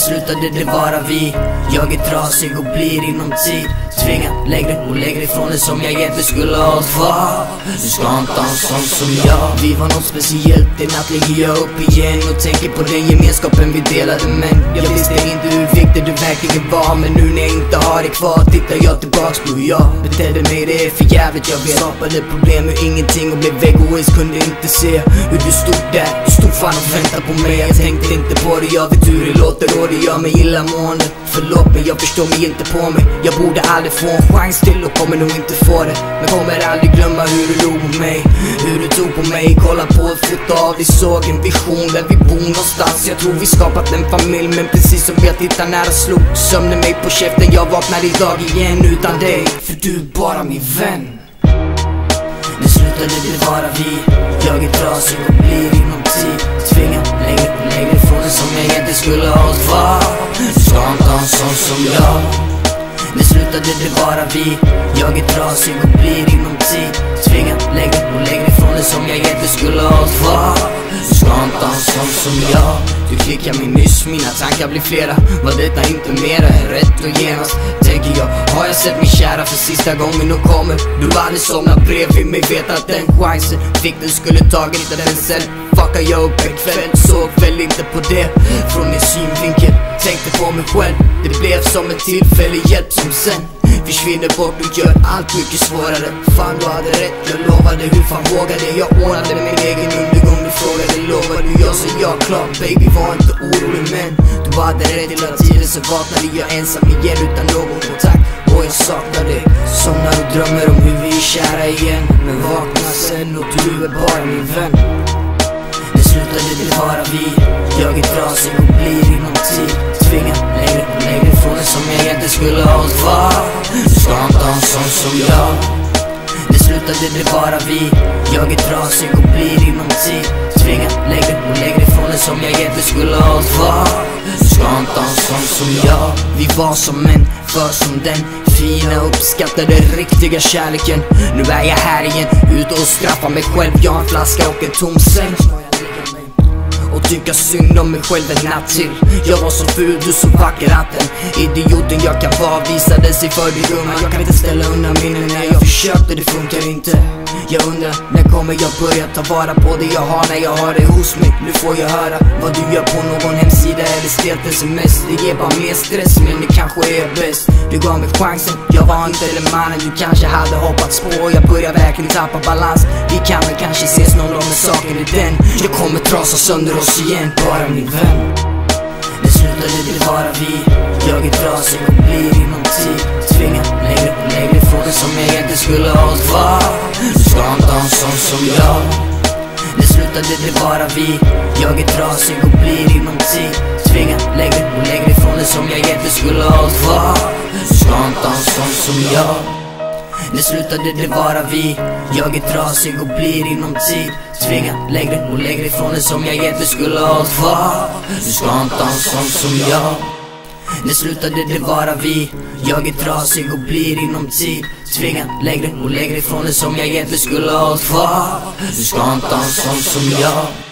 slutade det vara vi. Jag är trasig och blir inom tid Tvingad. Längre och längre ifrån det som jag egentligen skulle ha hållit kvar Du ska inte ha en sån som jag. Vi var något speciellt, i natt. Ligger jag upp igen Och tänker på den gemenskapen vi delade. Men jag visste inte hur viktig du verkligen var. Men nu när jag inte har dig kvar tittar jag tillbaks på hur jag betedde mig. Det är för jävligt. Jag vet. Skapade problem ur ingenting och blev egoist. Kunde inte se hur du stod där. Du stod fan och väntade på mig. Jag tänkte inte på det, jag vet hur det låter och det gör mig illamående Förlåt men jag förstår mig inte på mig. Jag borde aldrig få en chans till och kommer nog inte få det. Men kommer aldrig glömma hur du log på mig. Hur du tog på mig, kolla på ett foto av dig Såg en vision där vi bor någonstans. Jag tror vi skapat en familj men precis som jag tittar nära slog sömnen mig på käften. Jag vaknar idag igen utan dig För du är bara min vän. Nu slutade det vara vi. Jag är trasig och blir inom tid jag egentligen skulle ha oss kvar. Ska inte ha en sån som jag. Nu slutade det vara vi. Jag är trasig och blir inom tid. Tvingad längre och längre ifrån det som jag egentligen skulle ha oss kvar. Ska inte ha en sån som jag. Du klickar mig nyss, mina tankar blir flera. Var detta inte mera än rätt och genast? Tänker jag, har jag sett min kära för sista gången och kommer? Du aldrig somnat bredvid mig, vet att den chansen Fick den skulle tagit den sen. Fuckar jag upp en kväll, såg väl inte på det. Från min synvinkel, tänkte på mig själv Det blev som en tillfällig hjälp som sen Försvinner bort och gör allt mycket svårare Fan du hade rätt, jag lovade, hur fan vågade Jag ordnade min egen undergång, du frågade lovar du? Jag sa ja klart baby, var inte orolig men Du hade rätt hela tiden så vaknade jag ensam igen utan någon kontakt. Och jag saknar dig Somnar och drömmer om hur vi är kära igen. Men vaknar sen och du är bara min vän slutade det vara vi Jag är trasig och blir inom tid. Tvingad längre och längre ifrån det som jag egentligen skulle ha hållit kvar. Du ska inte ha en sån som jag. Det slutade det vara vi. Jag är trasig och blir inom tid. Tvingad längre och längre ifrån det som jag egentligen skulle ha hållit kvar. Du ska inte ha en sån som jag. Vi var som män, för som den Fina uppskattade riktiga kärleken. Nu är jag här igen, ute och straffar mig själv. Jag har en flaska och en tom säng tycka synd om mig själv en natt till. Jag var så ful, du så vacker att den idioten jag kan vara visade sig för dig gumman. Jag kan inte ställa undan minnen när jag försökte, det funkar inte. Jag undrar, när kommer jag börja ta vara på det jag har när jag har det hos mig? Nu får jag höra vad du gör på någon hemsida eller stelt sms. Det ger bara mer stress, men det kanske är bäst. Du gav mig chansen, jag var inte den mannen du kanske hade hoppats på. Jag börjar verkligen tappa balans. Vi kan väl kanske ses någon gång med saken är den. Jag kommer trasa sönder oss igen, bara min vän Det slutade det vara vi. Jag är trasig och blir inom tid. Tvingad längre och längre frågan som jag egentligen skulle ha hållit kvar. Slutade det vara vi. Jag är trasig och blir inom tid. Tvingad längre och längre ifrån det som jag egentligen skulle ha hållit kvar Du ska inte ha en sån som jag. Nu slutade det vara vi. Jag är trasig och blir inom tid. Tvingad längre och längre ifrån det som jag egentligen skulle ha hållit kvar Du ska inte ha en sån som jag. Nu slutade det vara vi. Jag är trasig och blir inom tid Tvingad längre och längre ifrån det som jag egentligen skulle ha hållit kvar. Du ska inte ha en sån som jag.